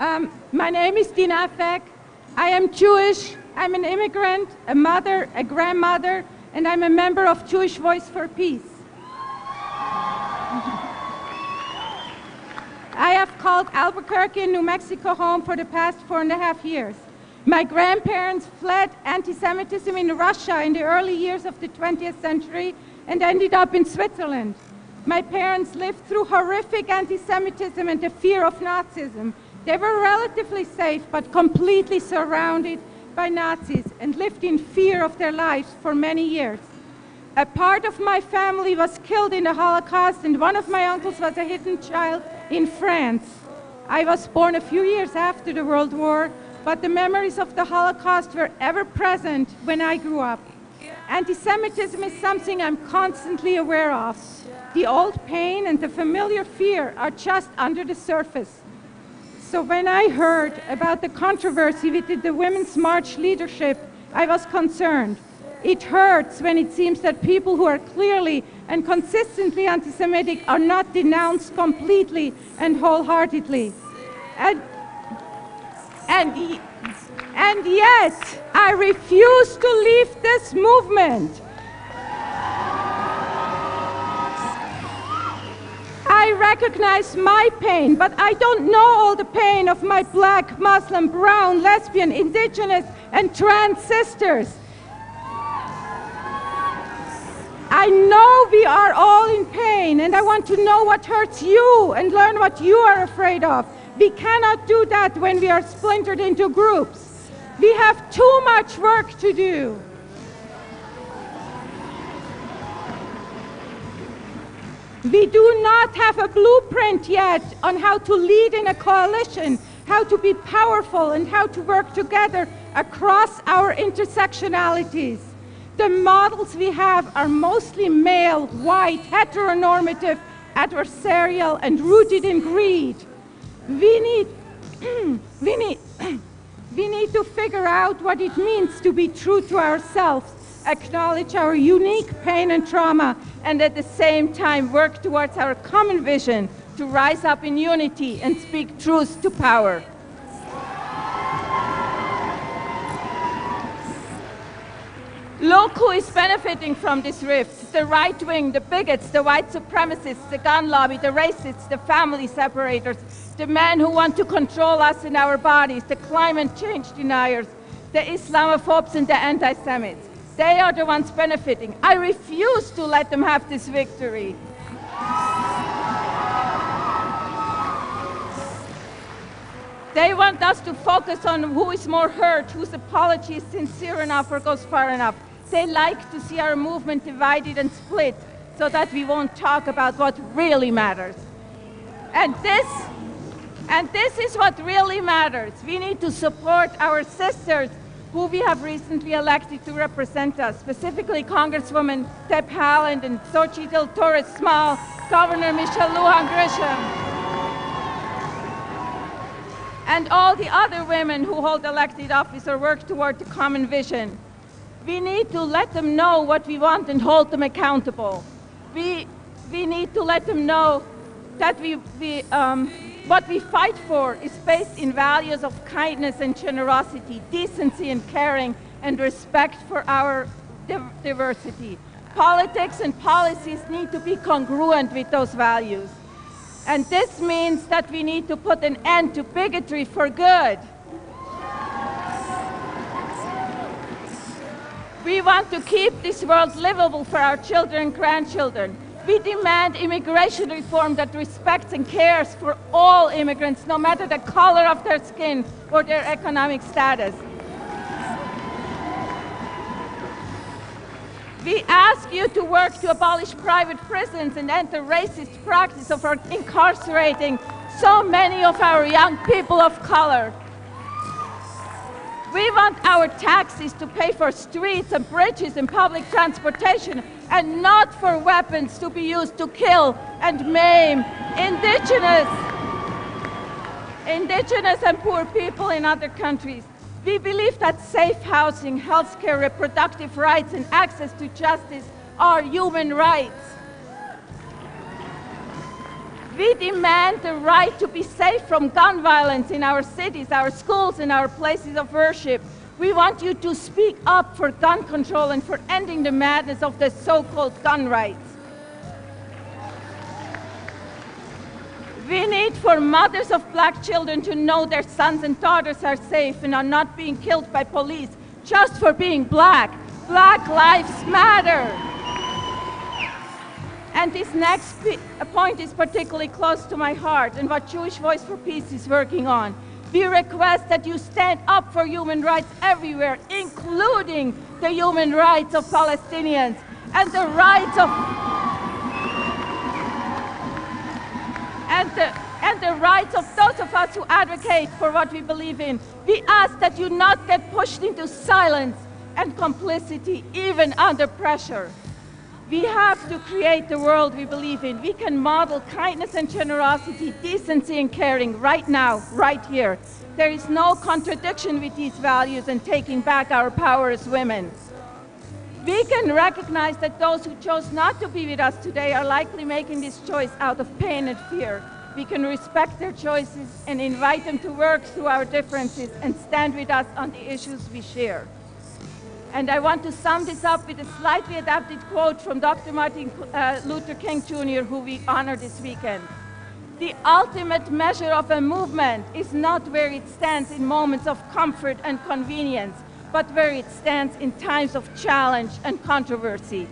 Um, my name is Dina Afek. I am Jewish. I'm an immigrant, a mother, a grandmother, and I'm a member of Jewish Voice for Peace. I have called Albuquerque New Mexico home for the past four and a half years. My grandparents fled anti Semitism in Russia in the early years of the 20th century and ended up in Switzerland. My parents lived through horrific anti Semitism and the fear of Nazism. They were relatively safe but completely surrounded by Nazis and lived in fear of their lives for many years. A part of my family was killed in the Holocaust, and one of my uncles was a hidden child in France. I was born a few years after the World War, but the memories of the Holocaust were ever present when I grew up. Anti Semitism is something I'm constantly aware of. The old pain and the familiar fear are just under the surface. So when I heard about the controversy with the Women's March leadership, I was concerned. It hurts when it seems that people who are clearly and consistently anti Semitic are not denounced completely and wholeheartedly. And, and, and yes, I refuse to leave this movement. I recognize my pain, but I don't know all the pain of my black, Muslim, brown, lesbian, indigenous, and trans sisters. I know we are all in pain, and I want to know what hurts you and learn what you are afraid of. We cannot do that when we are splintered into groups. We have too much work to do. We do not have a blueprint yet on how to lead in a coalition, how to be powerful, and how to work together across our intersectionalities. The models we have are mostly male, white, heteronormative, adversarial, and rooted in greed. We need, we need, we need to figure out what it means to be true to ourselves, acknowledge our unique pain and trauma, and at the same time work towards our common vision to rise up in unity and speak truth to power. Look who is benefiting from this rift the right wing, the bigots, the white supremacists, the gun lobby, the racists, the family separators, the men who want to control us in our bodies, the climate change deniers, the Islamophobes, and the anti Semites. They are the ones benefiting. I refuse to let them have this victory. They want us to focus on who is more hurt, whose apology is sincere enough or goes far enough. They like to see our movement divided and split so that we won't talk about what really matters. And this, and this is what really matters. We need to support our sisters who we have recently elected to represent us, specifically Congresswoman Deb Haaland and Sochi Xochitl Torres Small, Governor Michelle Lujan Grisham, and all the other women who hold elected office or work toward the common vision. We need to let them know what we want and hold them accountable. We, we need to let them know that we, we, um, what we fight for is based in values of kindness and generosity, decency and caring, and respect for our diversity. Politics and policies need to be congruent with those values. And this means that we need to put an end to bigotry for good. We want to keep this world livable for our children and grandchildren. We demand immigration reform that respects and cares for all immigrants, no matter the color of their skin or their economic status. We ask you to work to abolish private prisons and end the racist practice of incarcerating so many of our young people of color. We want our taxes to pay for streets and bridges and public transportation and not for weapons to be used to kill and maim indigenous, indigenous and poor people in other countries. We believe that safe housing, healthcare, reproductive rights, and access to justice are human rights. We demand the right to be safe from gun violence in our cities, our schools, and our places of worship. We want you to speak up for gun control and for ending the madness of the so called gun rights. We need for mothers of black children to know their sons and daughters are safe and are not being killed by police just for being black. Black lives matter. And this next point is particularly close to my heart and what Jewish Voice for Peace is working on. We request that you stand up for human rights everywhere, including the human rights of Palestinians and the rights of and the, and the rights of those of us who advocate for what we believe in. We ask that you not get pushed into silence and complicity, even under pressure. We have to create the world we believe in. We can model kindness and generosity, decency and caring right now, right here. There is no contradiction with these values and taking back our power as women. We can recognize that those who chose not to be with us today are likely making this choice out of pain and fear. We can respect their choices and invite them to work through our differences and stand with us on the issues we share. And I want to sum this up with a slightly adapted quote from Dr. Martin uh, Luther King Jr., who we honor this weekend. The ultimate measure of a movement is not where it stands in moments of comfort and convenience, but where it stands in times of challenge and controversy.